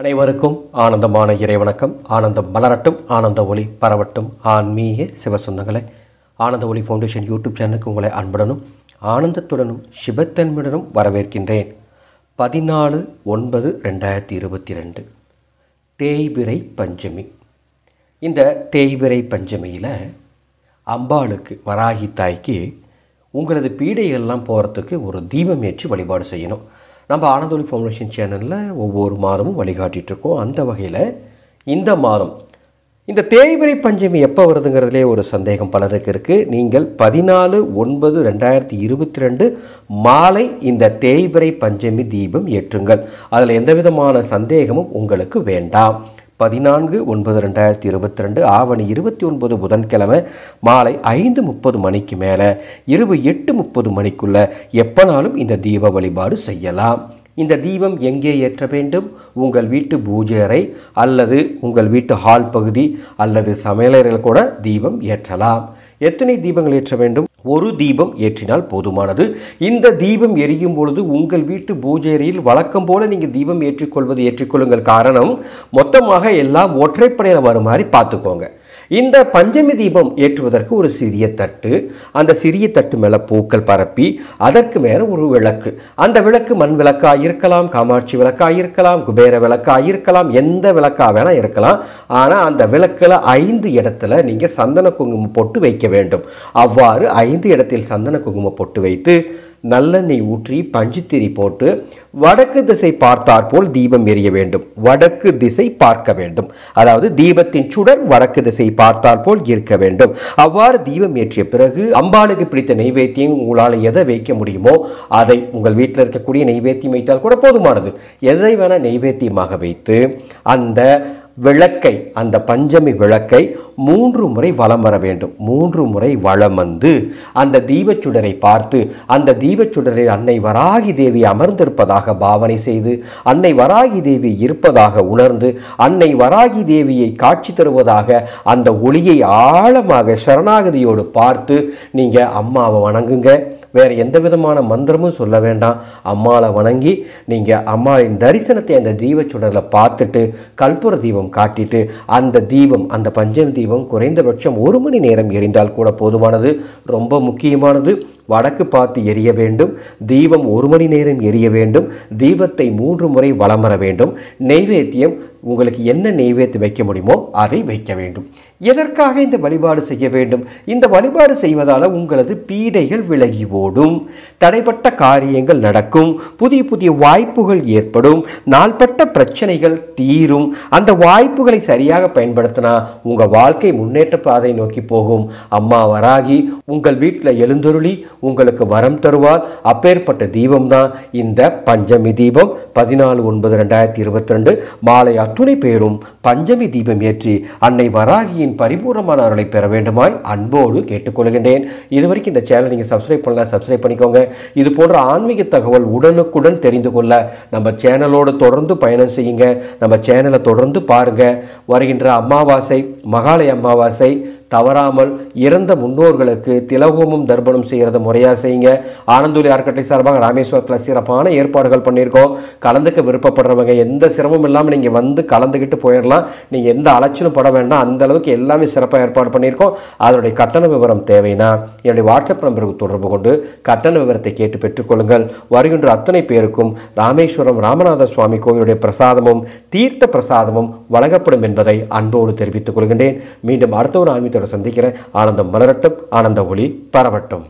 அனைவருக்கும் ஆனந்தமான இறைவணக்கம். ஆனந்தம் மலரட்டும் ஆனந்த ஒளி பரவட்டும். ஆன்மீக சிவசொந்தங்களை ஆனந்த ஒளி ஃபவுண்டேஷன் யூடியூப் சேனலுக்கு உங்களை அன்புடனும் ஆனந்தத்துடனும் சிவத்தன்மையுடனும் வரவேற்கின்றேன். பதினாலு ஒன்பது ரெண்டாயிரத்தி இருபத்தி ரெண்டு. தேய்பிறை பஞ்சமி. இந்த தேய்பிறை பஞ்சமியில் அம்பாளுக்கு வராகி தாய்க்கு உங்களது பீடைகள்லாம் போகிறதுக்கு ஒரு தீபம் ஏற்றி வழிபாடு செய்யணும். நம்ம ஆனந்தோலி ஃபவுண்டேஷன் சேனலில் ஒவ்வொரு மாதமும் வழிகாட்டிகிட்ருக்கோம் அந்த வகையில் இந்த மாதம் இந்த தேய்பிறை பஞ்சமி எப்போ வருதுங்கிறதுலே ஒரு சந்தேகம் பலருக்கு இருக்குது நீங்கள் பதினாலு ஒன்பது ரெண்டாயிரத்தி இருபத்தி ரெண்டு மாலை இந்த தேய்பிறை பஞ்சமி தீபம் ஏற்றுங்கள். அதில் எந்த விதமான சந்தேகமும் உங்களுக்கு வேண்டாம். பதினான்கு ஒன்பது ரெண்டாயிரத்தி இருபத்தி ரெண்டு ஆவணி இருபத்தி ஒன்பது புதன்கிழமை மாலை ஐந்து முப்பது மணிக்கு மேலே இரவு எட்டு முப்பது மணிக்குள்ள எப்போனாலும் இந்த தீப வழிபாடு செய்யலாம். இந்த தீபம் எங்கே ஏற்ற வேண்டும்? உங்கள் வீட்டு பூஜை அறை அல்லது உங்கள் வீட்டு ஹால் பகுதி அல்லது சமையலறையில் கூட தீபம் ஏற்றலாம். எத்தனை தீபங்கள் ஏற்ற வேண்டும்? ஒரு தீபம் ஏற்றினால் போதுமானது. இந்த தீபம் எரியும் பொழுது உங்கள் வீட்டு பூஜை அறையில் வழக்கம் போல நீங்கள் தீபம் ஏற்றிக்கொள்வது ஏற்றிக்கொள்ளுங்கள். காரணம் மொத்தமாக எல்லாம் ஒற்றைப்படையில் வரும் மாதிரி பார்த்துக்கோங்க. இந்த பஞ்சமி தீபம் ஏற்றுவதற்கு ஒரு சிறிய தட்டு. அந்த சிறிய தட்டு மேலே பூக்கள் பரப்பி அதற்கு மேலே ஒரு விளக்கு. அந்த விளக்கு மண் விளக்காக இருக்கலாம் காமாட்சி விளக்காக இருக்கலாம் குபேர விளக்காக இருக்கலாம் எந்த விளக்காக வேணால் இருக்கலாம். ஆனால் அந்த விளக்கில் ஐந்து இடத்துல நீங்கள் சந்தன குங்குமம் போட்டு வைக்க வேண்டும். அவ்வாறு ஐந்து இடத்தில் சந்தன குங்குமம் போட்டு வைத்து நல்லெண்ணெய் ஊற்றி பஞ்சுத்திரி போட்டு வடக்கு திசை பார்த்தாற்போல் தீபம் எரிய வேண்டும். வடக்கு திசை பார்க்க வேண்டும். அதாவது தீபத்தின் சுடர் வடக்கு திசை பார்த்தாற்போல் இருக்க வேண்டும். அவ்வாறு தீபம் ஏற்றிய பிறகு அம்பாளுக்கு பிடித்த நெய்வேத்தியம் உங்களால் எதை வைக்க முடியுமோ அதை உங்கள் வீட்டில் இருக்கக்கூடிய நெய்வேத்தியம் வைத்தால் கூட போதுமானது. எதை வேணால் நெய்வேத்தியமாக வைத்து அந்த விளக்கை அந்த பஞ்சமி விளக்கை மூன்று முறை வலம் வர வேண்டும். மூன்று முறை வளம் வந்து அந்த தீபச்சுடரை பார்த்து அந்த தீபச்சுடரில் அன்னை வராகி தேவி அமர்ந்திருப்பதாக பாவனை செய்து அன்னை வராகி தேவி இருப்பதாக உணர்ந்து அன்னை வராகி தேவியை காட்சி தருவதாக அந்த ஒளியை ஆழமாக சரணாகதியோடு பார்த்து நீங்கள் அம்மாவை வணங்குங்க. வேறு எந்த விதமான மந்திரமும் சொல்ல வேண்டாம். அம்மாவை வணங்கி நீங்கள் அம்மாவின் தரிசனத்தை அந்த தீபச்சுடரில் பார்த்துட்டு கற்பூர தீபம் காட்டிட்டு அந்த தீபம் அந்த பஞ்சமி தீபம் குறைந்தபட்சம் ஒரு மணி நேரம் எரிந்தால் கூட போதுமானது. ரொம்ப முக்கியமானது. வடக்கு பார்த்து எரிய வேண்டும். தீபம் ஒரு மணி நேரம் எரிய வேண்டும். தீபத்தை மூன்று முறை வலம் வர வேண்டும். நெய்வேத்தியம் உங்களுக்கு என்ன நெய்வேத்தி வைக்க முடியுமோ அதை வைக்க வேண்டும். எதற்காக இந்த வழிபாடு செய்ய வேண்டும்? இந்த வழிபாடு செய்வதால் உங்களது பீடைகள் விலகி ஓடும். தடைப்பட்ட காரியங்கள் நடக்கும். புதிய புதிய வாய்ப்புகள் ஏற்படும். நாள்பட்ட பிரச்சனைகள் தீரும். அந்த வாய்ப்புகளை சரியாக பயன்படுத்தினா உங்கள் வாழ்க்கை முன்னேற்ற பாதை நோக்கி போகும். அம்மா வராகி உங்கள் வீட்டில் எழுந்தொருளி உங்களுக்கு வரம் தருவார். அப்பேற்பட்ட தீபம் தான் இந்த பஞ்சமி தீபம். பதினாலு ஒன்பது ரெண்டாயிரத்தி இருபத்தி ரெண்டு. மாலை அத்துணை பேரும் பஞ்சமி தீபம் ஏற்றி அன்னை வராகியின் பரிபூர்ணமான அருளை பெற வேண்டுமாய் அன்போடு கேட்டுக்கொள்கின்றேன். இதுவரைக்கும் இந்த சேனல் நீங்கள் சப்ஸ்கிரைப் பண்ணலாம் சப்ஸ்கிரைப் பண்ணிக்கோங்க. இது போன்ற ஆன்மீக தகவல் உடனுக்குடன் தெரிந்து கொள்ள நம்ம சேனலோடு தொடர்ந்து பயணம் செய்யுங்க. நம்ம சேனலை தொடர்ந்து பாருங்க. வருகின்ற அமாவாசை மகாலய அமாவாசை தவறாமல் இறந்த முன்னோர்களுக்கு திலகோமும் தர்ப்பணம் செய்கிறத முறையாக செய்யுங்க. ஆனந்தூரி அறக்கட்டளை சார்பாக ராமேஸ்வரத்தில் சிறப்பான ஏற்பாடுகள் பண்ணியிருக்கோம். கலந்துக்க விருப்பப்படுறவங்க எந்த சிரமமும் இல்லாமல் நீங்கள் வந்து கலந்துக்கிட்டு போயிடலாம் நீங்கள் எந்த அலட்சணும் பட வேண்டாம். அந்த அளவுக்கு எல்லாமே சிறப்பாக ஏற்பாடு பண்ணியிருக்கோம். அதனுடைய கட்டண விவரம் தேவைன்னா என்னுடைய வாட்ஸ்அப் நம்பருக்கு தொடர்பு கொண்டு கட்டண விவரத்தை கேட்டு பெற்றுக்கொள்ளுங்கள். வருகின்ற அத்தனை பேருக்கும் ராமேஸ்வரம் ராமநாத சுவாமி கோவிலுடைய பிரசாதமும் தீர்த்த பிரசாதமும் வழங்கப்படும் என்பதை அன்போடு தெரிவித்துக் கொள்கின்றேன். மீண்டும் அடுத்த ஒரு ஆன்மீகத்தோடு சந்திக்கிறேன். ஆனந்தம் மலரட்டும் ஆனந்த ஒளி பரவட்டும்.